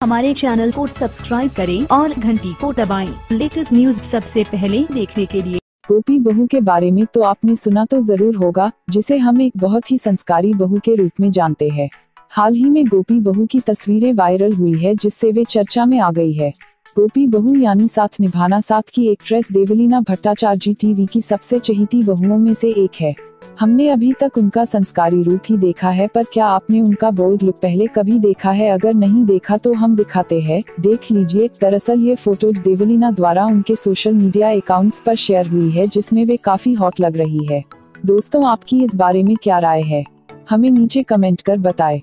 हमारे चैनल को सब्सक्राइब करें और घंटी को दबाएँ। लेटेस्ट न्यूज़ सबसे पहले देखने के लिए। गोपी बहू के बारे में तो आपने सुना तो ज़रूर होगा, जिसे हम एक बहुत ही संस्कारी बहू के रूप में जानते हैं। हाल ही में गोपी बहू की तस्वीरें वायरल हुई है, जिससे वे चर्चा में आ गई है। गोपी बहू यानी साथ निभाना साथ की एक्ट्रेस देवलीना भट्टाचार्य टीवी की सबसे चहीती बहुओं में से एक है। हमने अभी तक उनका संस्कारी रूप ही देखा है, पर क्या आपने उनका बोल्ड लुक पहले कभी देखा है? अगर नहीं देखा तो हम दिखाते हैं। देख लीजिए, दरअसल ये फ़ोटो देवलीना द्वारा उनके सोशल मीडिया अकाउंट्स पर शेयर हुई है, जिसमें वे काफ़ी हॉट लग रही है। दोस्तों, आपकी इस बारे में क्या राय है? हमें नीचे कमेंट कर बताएँ।